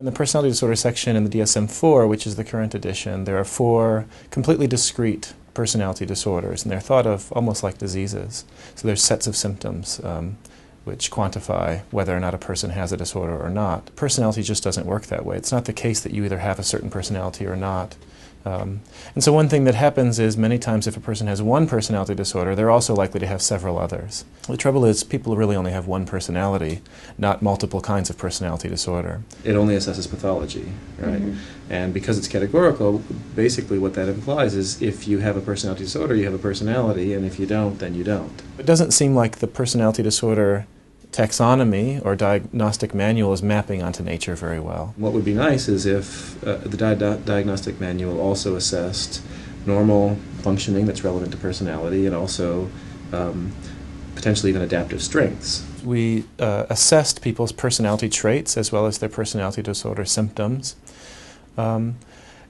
In the personality disorder section in the DSM-4, which is the current edition, there are four completely discrete personality disorders, and they're thought of almost like diseases. So there's sets of symptoms um, which quantify whether or not a person has a disorder or not. Personality just doesn't work that way. It's not the case that you either have a certain personality or not. Um, and so one thing that happens is many times if a person has one personality disorder, they're also likely to have several others. The trouble is people really only have one personality, not multiple kinds of personality disorder. It only assesses pathology, right? Mm -hmm. And because it's categorical, basically what that implies is if you have a personality disorder, you have a personality, and if you don't, then you don't. It doesn't seem like the personality disorder taxonomy or diagnostic manual is mapping onto nature very well. What would be nice is if uh, the di diagnostic manual also assessed normal functioning that's relevant to personality and also um, potentially even adaptive strengths. We uh, assessed people's personality traits as well as their personality disorder symptoms. Um,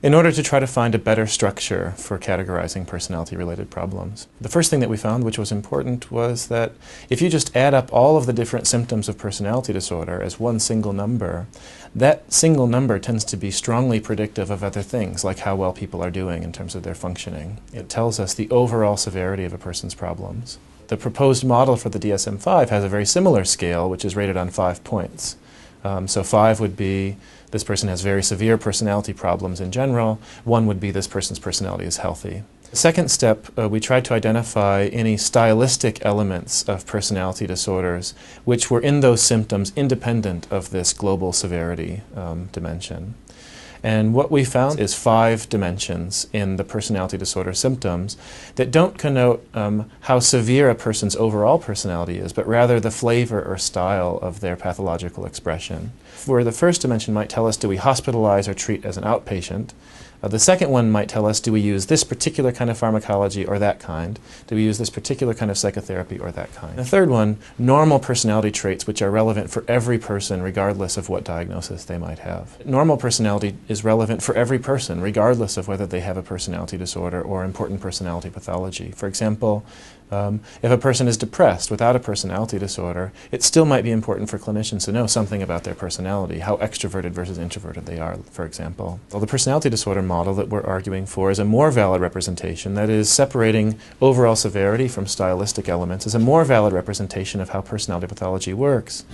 in order to try to find a better structure for categorizing personality-related problems. The first thing that we found, which was important, was that if you just add up all of the different symptoms of personality disorder as one single number, that single number tends to be strongly predictive of other things, like how well people are doing in terms of their functioning. It tells us the overall severity of a person's problems. The proposed model for the DSM-5 has a very similar scale, which is rated on five points. Um, so five would be this person has very severe personality problems in general. One would be this person's personality is healthy. The second step, uh, we tried to identify any stylistic elements of personality disorders which were in those symptoms independent of this global severity um, dimension. And what we found is five dimensions in the personality disorder symptoms that don't connote um, how severe a person's overall personality is, but rather the flavor or style of their pathological expression. Where the first dimension might tell us do we hospitalize or treat as an outpatient, uh, the second one might tell us, do we use this particular kind of pharmacology or that kind? Do we use this particular kind of psychotherapy or that kind? The third one, normal personality traits which are relevant for every person regardless of what diagnosis they might have. Normal personality is relevant for every person regardless of whether they have a personality disorder or important personality pathology. For example, um, if a person is depressed without a personality disorder, it still might be important for clinicians to know something about their personality, how extroverted versus introverted they are, for example. Well, the personality disorder model that we're arguing for is a more valid representation, that is, separating overall severity from stylistic elements, is a more valid representation of how personality pathology works.